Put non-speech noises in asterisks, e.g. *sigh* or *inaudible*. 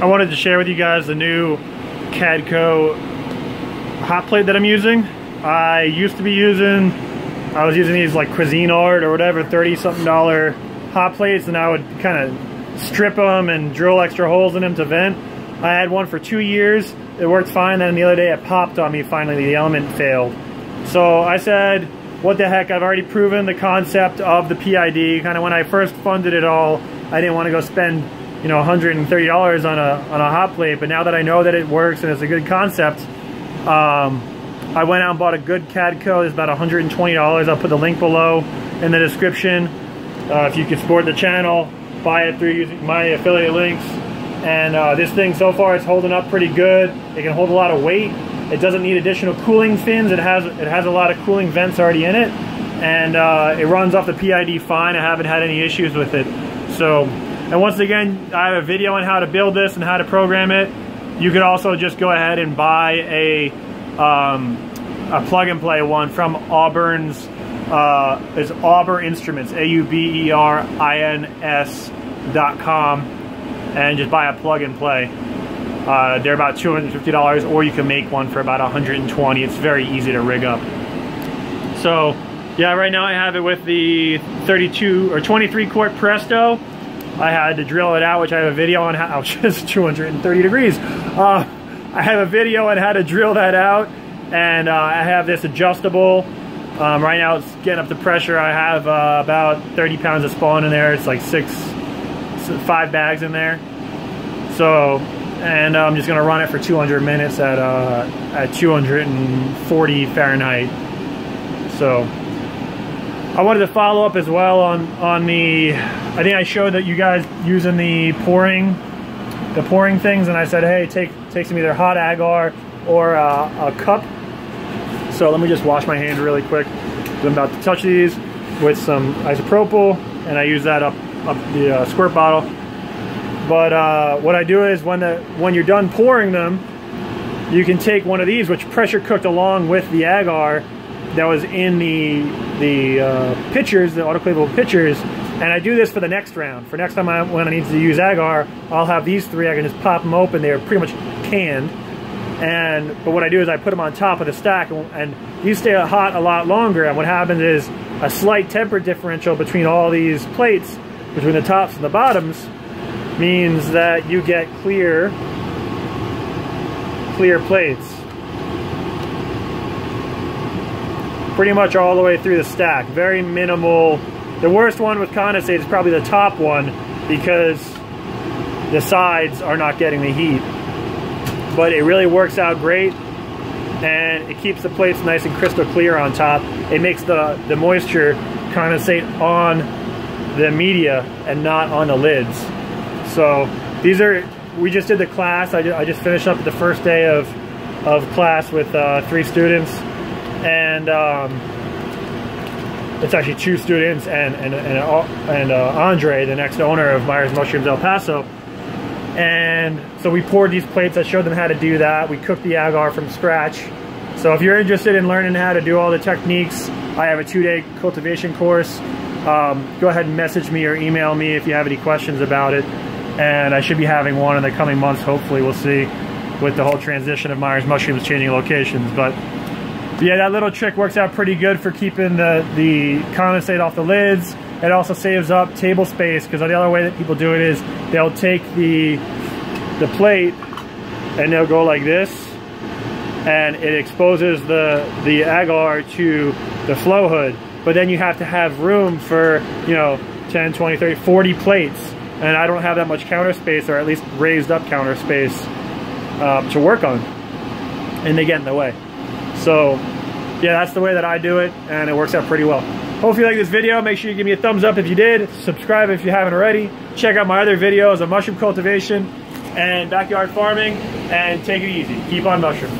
I wanted to share with you guys the new Cadco hot plate that I'm using. I used to be using, I was using these like Cuisinart or whatever, 30 something dollar hot plates and I would kind of strip them and drill extra holes in them to vent. I had one for two years. It worked fine. Then the other day it popped on me finally. The element failed. So I said, what the heck, I've already proven the concept of the PID. Kind of when I first funded it all, I didn't want to go spend you know, $130 on a, on a hot plate, but now that I know that it works and it's a good concept, um, I went out and bought a good Cadco. It's about $120. I'll put the link below in the description. Uh, if you can support the channel, buy it through using my affiliate links. And uh, this thing so far is holding up pretty good. It can hold a lot of weight. It doesn't need additional cooling fins. It has it has a lot of cooling vents already in it, and uh, it runs off the PID fine. I haven't had any issues with it. So and once again, I have a video on how to build this and how to program it. You could also just go ahead and buy a, um, a plug and play one from Auburn's, uh, is Auber Instruments, A-U-B-E-R-I-N-S dot com, and just buy a plug and play. Uh, they're about $250 or you can make one for about 120 It's very easy to rig up. So yeah, right now I have it with the 32 or 23 quart Presto. I had to drill it out, which I have a video on how, *laughs* it's 230 degrees. Uh, I have a video on how to drill that out, and uh, I have this adjustable. Um, right now it's getting up to pressure. I have uh, about 30 pounds of spawn in there. It's like six, five bags in there. So, and I'm just gonna run it for 200 minutes at, uh, at 240 Fahrenheit. So, I wanted to follow up as well on, on the, I think I showed that you guys using the pouring, the pouring things, and I said, hey, take, take some either hot agar or uh, a cup. So let me just wash my hands really quick. I'm about to touch these with some isopropyl, and I use that up, up the uh, squirt bottle. But uh, what I do is when, the, when you're done pouring them, you can take one of these, which pressure cooked along with the agar, that was in the the uh, pitchers, the autoclavable pitchers, and I do this for the next round. For next time I, when I need to use agar, I'll have these three. I can just pop them open. They're pretty much canned. And but what I do is I put them on top of the stack, and, and these stay hot a lot longer. And what happens is a slight temper differential between all these plates, between the tops and the bottoms, means that you get clear, clear plates. Pretty much all the way through the stack. Very minimal. The worst one with condensate is probably the top one because the sides are not getting the heat. But it really works out great and it keeps the plates nice and crystal clear on top. It makes the, the moisture condensate on the media and not on the lids. So these are, we just did the class. I just, I just finished up the first day of, of class with uh, three students and um, it's actually two students and and and, and uh, Andre, the next owner of Myers Mushrooms El Paso. And so we poured these plates. I showed them how to do that. We cooked the agar from scratch. So if you're interested in learning how to do all the techniques, I have a two-day cultivation course. Um, go ahead and message me or email me if you have any questions about it. And I should be having one in the coming months. Hopefully, we'll see with the whole transition of Myers Mushrooms changing locations. But yeah, that little trick works out pretty good for keeping the, the condensate off the lids. It also saves up table space because the other way that people do it is they'll take the, the plate and they'll go like this and it exposes the, the agar to the flow hood. But then you have to have room for, you know, 10, 20, 30, 40 plates. And I don't have that much counter space or at least raised up counter space um, to work on. And they get in the way. So yeah, that's the way that I do it and it works out pretty well. Hope you like this video. Make sure you give me a thumbs up if you did. Subscribe if you haven't already. Check out my other videos on mushroom cultivation and backyard farming and take it easy. Keep on mushroom.